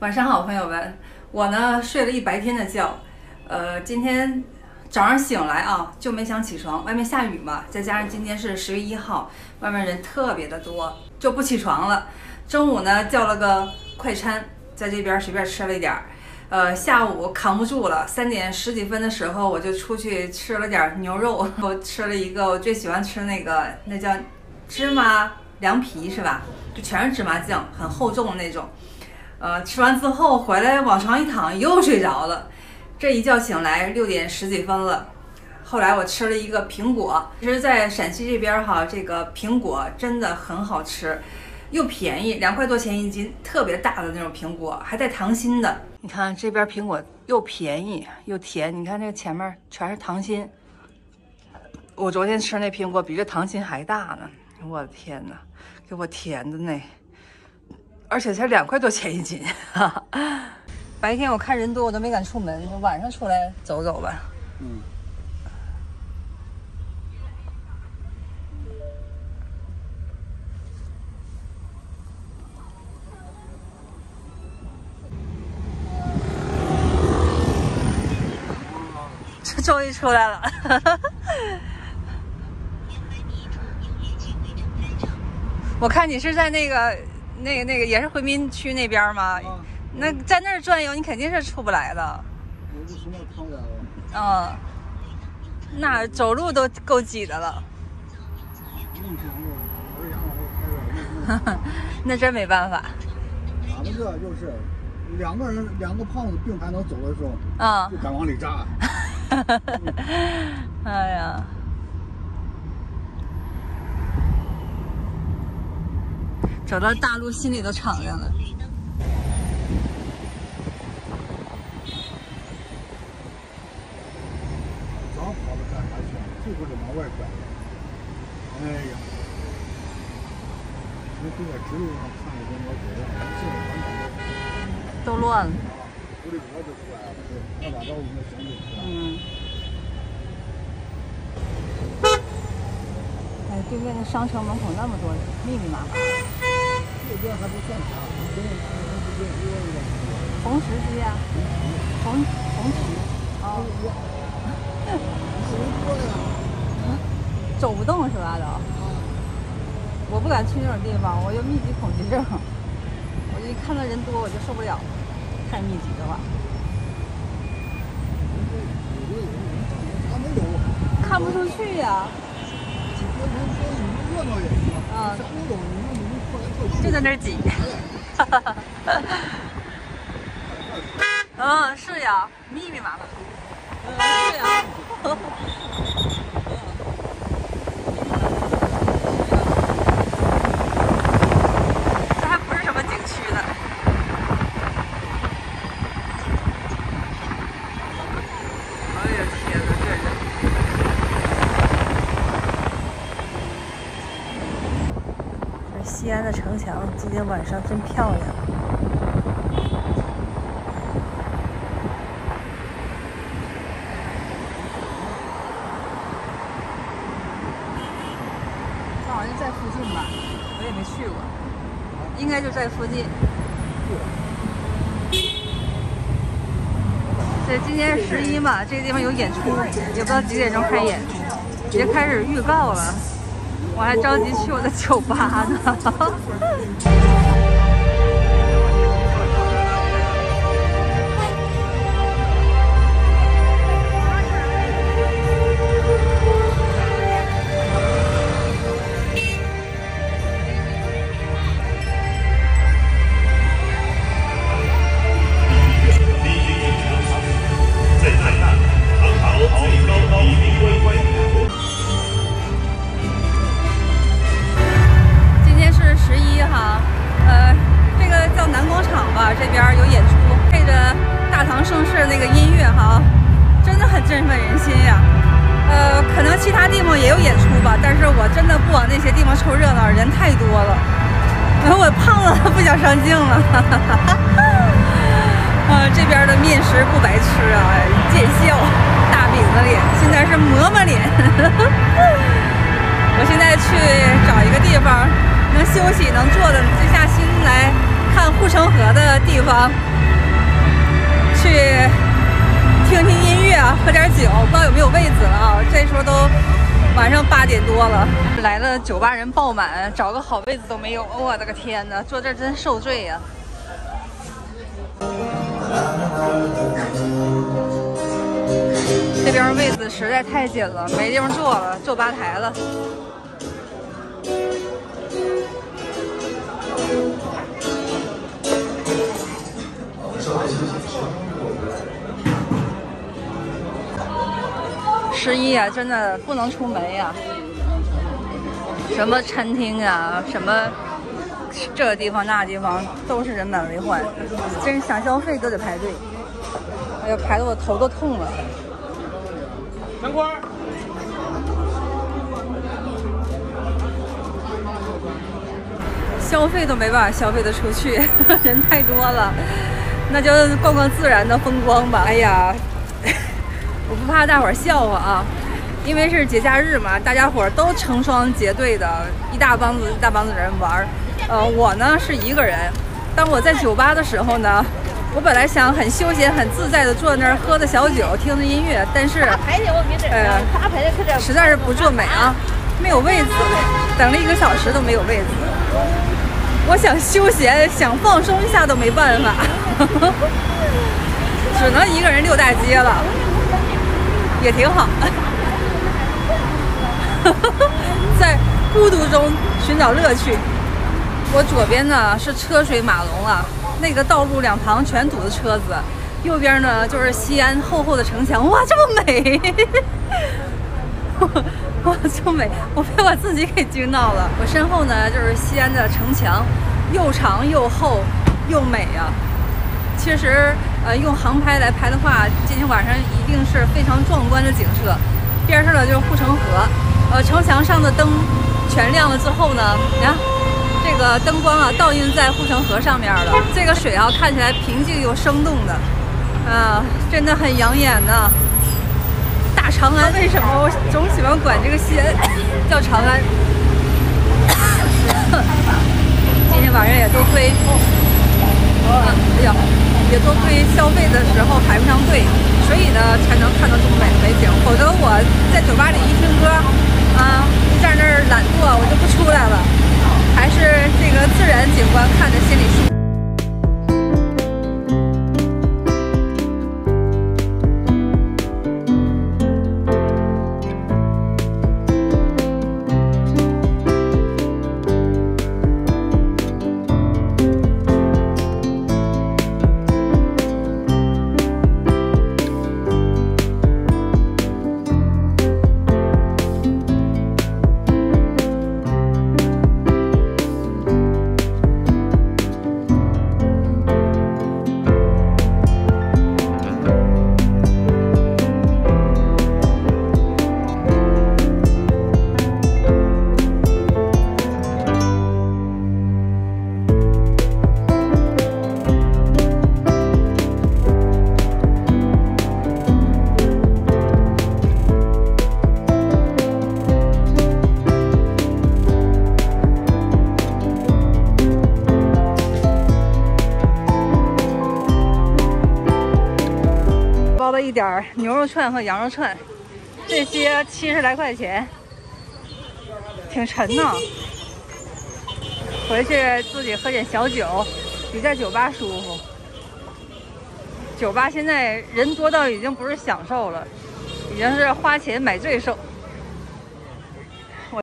晚上好，朋友们。我呢睡了一白天的觉，呃，今天早上醒来啊，就没想起床。外面下雨嘛，再加上今天是十月一号，外面人特别的多，就不起床了。中午呢叫了个快餐，在这边随便吃了一点儿。呃，下午扛不住了，三点十几分的时候，我就出去吃了点牛肉。我吃了一个我最喜欢吃那个，那叫芝麻凉皮是吧？就全是芝麻酱，很厚重的那种。呃，吃完之后回来往床一躺又睡着了，这一觉醒来六点十几分了。后来我吃了一个苹果，其实，在陕西这边哈，这个苹果真的很好吃，又便宜，两块多钱一斤，特别大的那种苹果，还带糖心的。你看这边苹果又便宜又甜，你看这前面全是糖心。我昨天吃那苹果比这糖心还大呢，我的天哪，给我甜的呢！而且才两块多钱一斤，白天我看人多，我都没敢出门，晚上出来走走吧。嗯。这终于出来了。我看你是在那个。那个那个也是回民区那边吗？那在那儿转悠，你肯定是出不来的。嗯，那走路都够挤的了。那真没办法。俺们这就是两个人，两个胖子并排能走的时候，啊，就敢往里扎。哎呀。走到大陆，心里都敞亮了。早跑了干啥去？往外拐。哎呀，那这个直路上看着跟我走样，现在全跑都乱了。我这车就出来了，那把刀已经行进出来了。嗯。哎，对面的商城门口那么多人，密密麻麻。这边还不算啥，这边这边多一点。红石。哦。人多呀。走不动是吧都？我不敢去那种地方，我有密集恐惧症。我一看到人多我就受不了，太密集的话。看不出去呀。啊。就在那儿挤，哈哈哈嗯，是呀，密密麻麻。嗯，是呀。这还不是什么景区呢。哎呀天哪，这人。西安的城墙今天晚上真漂亮。这好像在附近吧，我也没去过，应该就在附近。对，今天十一嘛，这个地方有演出，也不知道几点钟开演，已经开始预告了。我还着急去我的酒吧呢。但是我真的不往那些地方凑热闹，人太多了。然后我胖了，不想上镜了。啊，这边的面食不白吃啊，见笑，大饼子脸，现在是馍馍脸。我现在去找一个地方能休息、能坐的、静下心来看护城河的地方，去听听音乐，喝点酒，不知道有没有位子了啊？这时候都晚上八点多了，来了酒吧人爆满，找个好位子都没有。我的个天哪，坐这真受罪呀！这边位子实在太紧了，没地方坐了，坐吧台了。十一啊，真的不能出门呀！什么餐厅啊，什么这个地方那地方都是人满为患，真是想消费都得排队。哎呀，排的我头都痛了。南瓜。消费都没办法消费的出去，人太多了，那就逛逛自然的风光吧。哎呀，我不怕大伙儿笑话啊，因为是节假日嘛，大家伙儿都成双结对的，一大帮子一大帮子人玩儿。呃，我呢是一个人。当我在酒吧的时候呢，我本来想很休闲、很自在的坐那儿喝着小酒，听着音乐，但是，呃，实在是不作美啊，没有位子，等了一个小时都没有位子。我想休闲，想放松一下都没办法，只能一个人溜大街了，也挺好。在孤独中寻找乐趣。我左边呢是车水马龙啊，那个道路两旁全堵着车子，右边呢就是西安厚厚的城墙，哇，这么美！哇，这么美，我被我自己给惊到了。我身后呢就是西安的城墙，又长又厚又美啊。其实，呃，用航拍来拍的话，今天晚上一定是非常壮观的景色。边上呢就是护城河，呃，城墙上的灯全亮了之后呢，你看这个灯光啊倒映在护城河上面了。这个水啊看起来平静又生动的，啊，真的很养眼呢。大长安为什么我总喜欢管这个西安叫长安？今天晚上也多亏，哎呀，也多亏消费的时候排不上队，所以呢才能看到这么美的美景。否则我在酒吧里一听歌，啊，一站那儿懒惰，我就不出来了。还是这个自然景观看着心里舒。点牛肉串和羊肉串，这些七十来块钱，挺沉呢。回去自己喝点小酒，比在酒吧舒服。酒吧现在人多到已经不是享受了，已经是花钱买罪受。